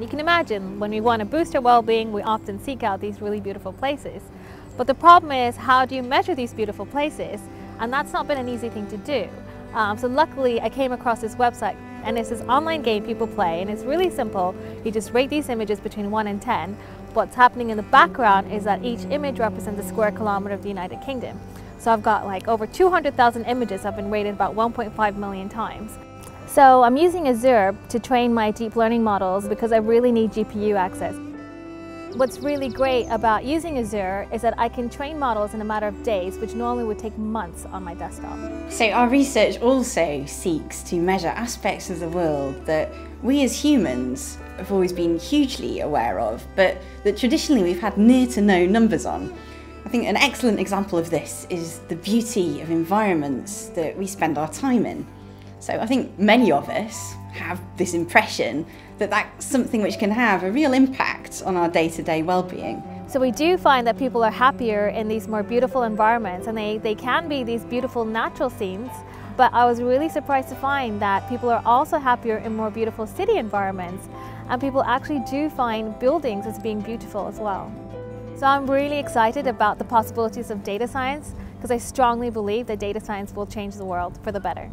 You can imagine when we want to boost our well-being, we often seek out these really beautiful places. But the problem is, how do you measure these beautiful places? And that's not been an easy thing to do. Um, so luckily, I came across this website and it's this online game people play and it's really simple. You just rate these images between 1 and 10. What's happening in the background is that each image represents a square kilometer of the United Kingdom. So I've got like over 200,000 images I've been rated about 1.5 million times. So I'm using Azure to train my deep learning models because I really need GPU access. What's really great about using Azure is that I can train models in a matter of days, which normally would take months on my desktop. So our research also seeks to measure aspects of the world that we as humans have always been hugely aware of, but that traditionally we've had near to no numbers on. I think an excellent example of this is the beauty of environments that we spend our time in. So I think many of us have this impression that that's something which can have a real impact on our day-to-day well-being. So we do find that people are happier in these more beautiful environments and they, they can be these beautiful natural scenes but I was really surprised to find that people are also happier in more beautiful city environments and people actually do find buildings as being beautiful as well. So I'm really excited about the possibilities of data science because I strongly believe that data science will change the world for the better.